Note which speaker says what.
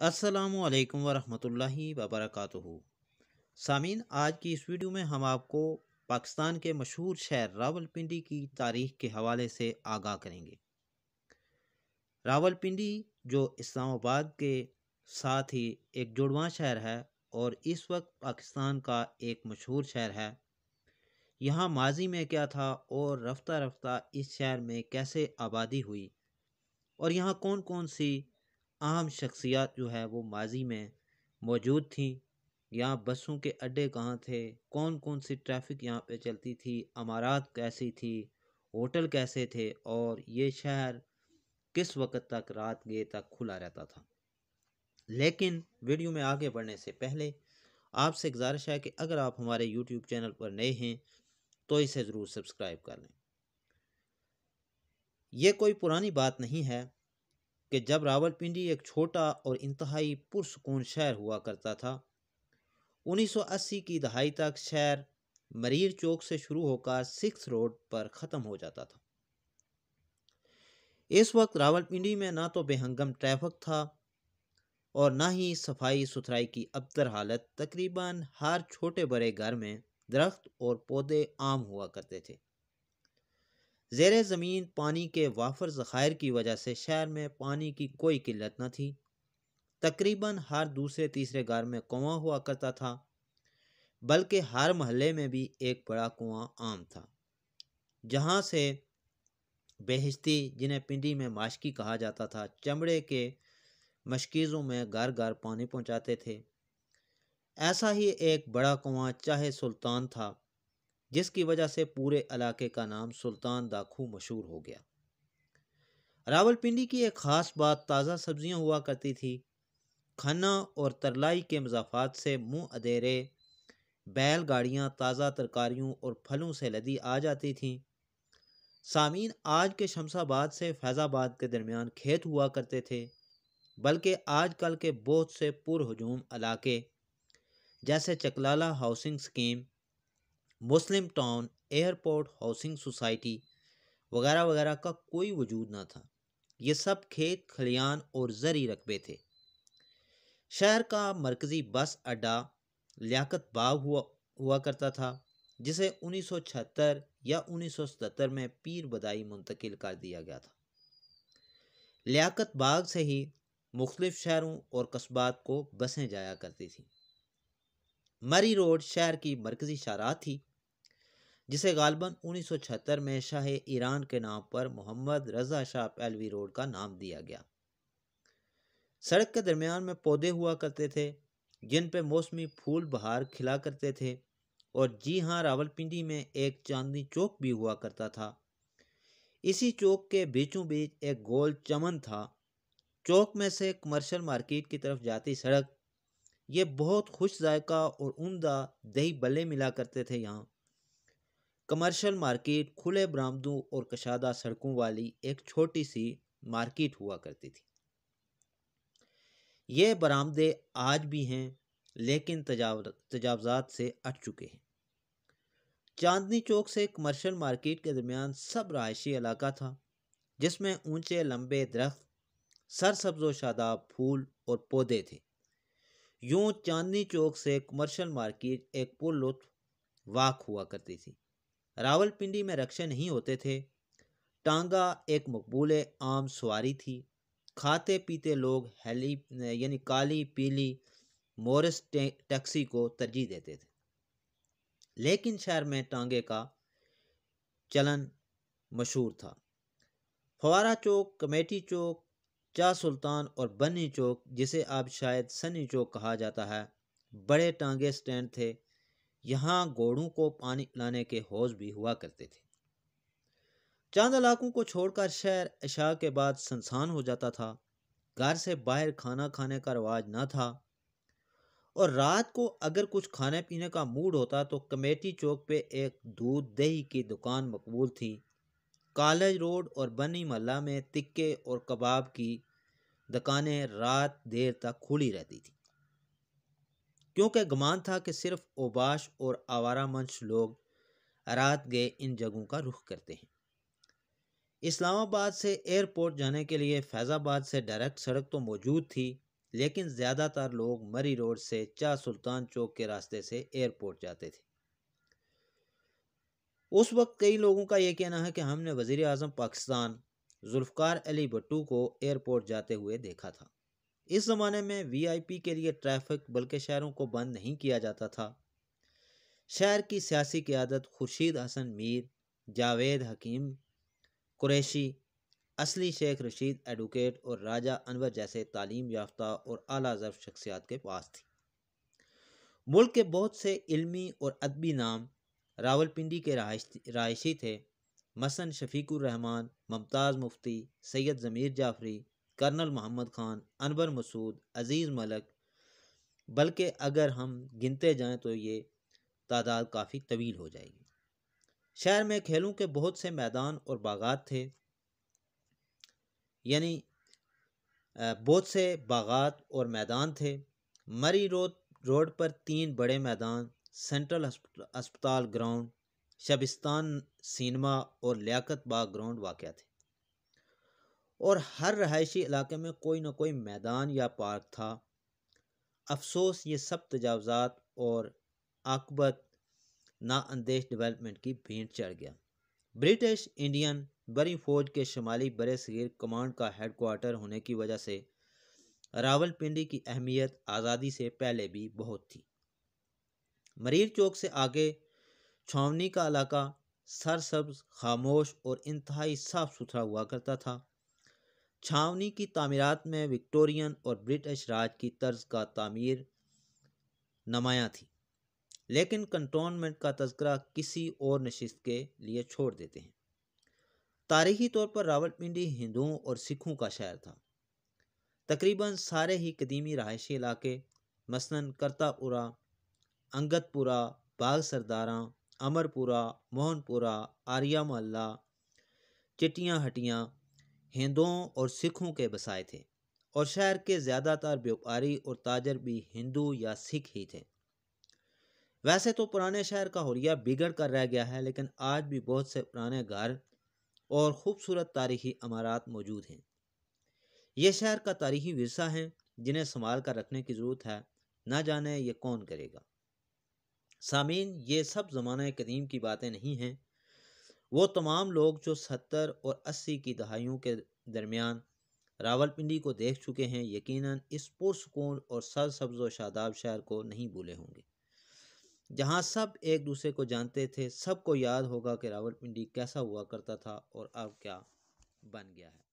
Speaker 1: असलकम वरहमतुल्लाहि वबरकातुहू। सामीन, आज की इस वीडियो में हम आपको पाकिस्तान के मशहूर शहर रावलपिंडी की तारीख के हवाले से आगाह करेंगे। रावलपिंडी, जो इस्लामाबाद के साथ ही एक जुड़वा शहर है और इस वक्त पाकिस्तान का एक मशहूर शहर है, यहाँ माजी में क्या था और रफ्ता रफ्ता इस शहर में कैसे आबादी हुई और यहाँ कौन कौन सी अहम शख्सियात जो है, वो माजी में मौजूद थी। यहाँ बसों के अड्डे कहाँ थे? कौन कौन सी ट्रैफ़िक यहाँ पे चलती थी? अमारात कैसी थी? होटल कैसे थे? और ये शहर किस वक्त तक, रात गए तक खुला रहता था? लेकिन वीडियो में आगे बढ़ने से पहले आपसे गुजारिश है कि अगर आप हमारे यूट्यूब चैनल पर नए हैं तो इसे ज़रूर सब्सक्राइब कर लें। ये कोई पुरानी बात नहीं है कि जब रावलपिंडी एक छोटा और इंतहाई पुरसकून शहर हुआ करता था 1980 की दहाई तक शहर मरीर चौक से शुरू होकर सिक्स रोड पर ख़त्म हो जाता था। इस वक्त रावलपिंडी में ना तो बेहंगम ट्रैफ़िक था और ना ही सफ़ाई सुथराई की अबतर हालत। तकरीबन हर छोटे बड़े घर में दरख्त और पौधे आम हुआ करते थे। जेर ज़मीन पानी के वाफर ज़खायर की वजह से शहर में पानी की कोई किल्लत न थी। तकरीबन हर दूसरे तीसरे घर में कुआँ हुआ करता था, बल्कि हर मोहल्ले में भी एक बड़ा कुआँ आम था, जहाँ से बेहिस्ती जिन्हें पिंडी में माशकी कहा जाता था, चमड़े के मशकीज़ों में घर घर पानी पहुँचाते थे। ऐसा ही एक बड़ा कुआँ चाहे सुल्तान था। जिसकी वजह से पूरे इलाके का नाम सुल्तान दाखू मशहूर हो गया। रावलपिंडी की एक ख़ास बात ताज़ा सब्ज़ियाँ हुआ करती थी। खन्ना और तरलाई के मजाफात से मुँह अधेरे, बैलगाड़ियाँ ताज़ा तरकारियों और फलों से लदी आ जाती थीं। सामीन आज के शमसाबाद से फैज़ाबाद के दरमियान खेत हुआ करते थे, बल्कि आजकल के बहुत से पुरहजूम इलाके, जैसे Chaklala housing scheme Muslim Town, airport, housing society वगैरह वगैरह का कोई वजूद ना था। ये सब खेत, खलियान और जरी रकबे थे। शहर का मरकज़ी बस अड्डा लियाकत बाग हुआ हुआ करता था, जिसे 1976 या 1977 में पीर बदाई मुंतकिल कर दिया गया था। लियाकत बाग से ही मुख्तलिफ़ शहरों और कस्बात को बसें जाया करती थी। मरी रोड शहर की मरकज़ी शाहराह थी। जिसे गालबन 1976 में शाह ईरान के नाम पर Mohammad Reza Shah Pahlavi Road का नाम दिया गया। सड़क के दरमियान में पौधे हुआ करते थे, जिन पर मौसमी फूल बहार खिला करते थे और जी हाँ रावलपिंडी में एक चांदनी चौक भी हुआ करता था। इसी चौक के बीचों बीच एक गोल चमन था। चौक में से कमर्शियल मार्केट की तरफ़ जाती सड़क, ये बहुत खुश जायका और उमदा दही बल्ले मिला करते थे यहाँ। कमर्शियल मार्केट खुले बरामदों और कशादा सड़कों वाली एक छोटी सी मार्केट हुआ करती थी। ये बरामदे आज भी हैं, लेकिन तजावजात से अट चुके हैं। चांदनी चौक से कमर्शियल मार्केट के दरमियान सब रहायशी इलाका था, जिसमें ऊँचे लंबे दरख्त, सरसब्ज शादाब फूल और पौधे थे। यूँ चांदनी चौक से कमर्शियल मार्केट एक पुरलुत्फ वाक हुआ करती थी। रावलपिंडी में रक्षे नहीं होते थे। टांगा एक मकबूल आम सवारी थी। खाते पीते लोग हेली, यानी काली पीली मोरस टैक्सी को तरजीह देते थे। लेकिन शहर में टांगे का चलन मशहूर था। फवारा चौक, कमेटी चौक चा सुल्तान और बन्नी चौक, जिसे अब शायद सनी चौक कहा जाता है, बड़े टांगे स्टैंड थे। यहाँ घोड़ों को पानी पिलाने के हौज भी हुआ करते थे। चाँद इलाकों को छोड़कर शहर इशा के बाद संसान हो जाता था। घर से बाहर खाना खाने का रवाज न था। और रात को अगर कुछ खाने पीने का मूड होता तो कमेटी चौक पे एक दूध दही की दुकान मकबूल थी। कॉलेज रोड और बनी महल्ला में तिक्के और कबाब की दुकानें रात देर तक खुली रहती थी। क्योंकि गुमान था कि सिर्फ़ ओबाश और आवारा मंच लोग रात गए इन जगहों का रुख करते हैं। इस्लामाबाद से एयरपोर्ट जाने के लिए फैज़ाबाद से डायरेक्ट सड़क तो मौजूद थी, लेकिन ज़्यादातर लोग मरी रोड से चाह सुल्तान चौक के रास्ते से एयरपोर्ट जाते थे। उस वक्त कई लोगों का ये कहना है कि हमने वज़ी अजम पाकिस्तान, जुल्फ़कार अली भट्टू को एयरपोर्ट जाते हुए देखा था। इस ज़माने में वीआईपी के लिए ट्रैफ़िक बल्कि शहरों को बंद नहीं किया जाता था। शहर की सियासी क्यादत खुर्शीद हसन मीर, जावेद हकीम, कुरैशी, असली शेख रशीद एडवोकेट और राजा अनवर जैसे तालीम याफ्ता और अला ज़रफ शख्सियात के पास थी। मुल्क के बहुत से इल्मी और अदबी नाम रावलपिंडी के रहायशी थे। मसन शफीकुर रहमान, ममताज़ मुफ्ती, सैयद ज़मीर जाफरी कर्नल मोहम्मद ख़ान, अनवर मसूद, अज़ीज़ मलक, बल्कि अगर हम गिनते जाएँ तो ये तादाद काफ़ी तवील हो जाएगी। शहर में खेलों के बहुत से मैदान और बागात थे, यानी बहुत से बागात और मैदान थे। मरी रोड रोड पर तीन बड़े मैदान, सेंट्रल अस्पताल ग्राउंड, शबिस्तान सिनेमा और लियाकत बाग ग्राउंड वाक़ थे। और हर रहायशी इलाके में कोई ना कोई मैदान या पार्क था। अफसोस, ये सब तजावज़ात और आकबत, नाअंदेश डेवलपमेंट की भेंट चढ़ गया। ब्रिटिश इंडियन बड़ी फ़ौज के शुमाली बर सग़ीर कमांड का हेड क्वार्टर होने की वजह से रावलपिंडी की अहमियत आज़ादी से पहले भी बहुत थी। मरीर चौक से आगे छावनी का इलाका सरसब्ज, खामोश और इंतहाई साफ़ सुथरा हुआ करता था। छावनी की तामीरत में विक्टोरियन और ब्रिटिश राज की तर्ज का तामीर नमाया थी, लेकिन कंटोनमेंट का तस्करा किसी और नशस्त के लिए छोड़ देते हैं। तारीखी तौर पर रावलपिंडी हिंदुओं और सिखों का शहर था। तकरीबन सारे ही कदीमी रहायशी इलाके, मसलन करतापुरा अंगतपुरा बाग सरदारा, अमरपुरा, मोहनपुरा, आर्या मोहल्ला चिटियाँ हटियाँ हिंदुओं और सिखों के बसाए थे और शहर के ज़्यादातर व्यापारी और ताजर भी हिंदू या सिख ही थे। वैसे तो पुराने शहर का हुरिया बिगड़ कर रह गया है, लेकिन आज भी बहुत से पुराने घर और ख़ूबसूरत तारीखी अमारात मौजूद हैं। ये शहर का तारीखी विरसा है, जिन्हें संभाल कर रखने की ज़रूरत है। ना जाने ये कौन करेगा। सामीन, ये सब ज़माना कदीम की बातें नहीं हैं। वो तमाम लोग जो सत्तर और अस्सी की दहाइयों के दरमियान रावलपिंडी को देख चुके हैं, यकीनन इस पुरसकून और सरसब्ज व शादाब शहर को नहीं भूले होंगे। जहाँ सब एक दूसरे को जानते थे, सबको याद होगा कि रावलपिंडी कैसा हुआ करता था और अब क्या बन गया है।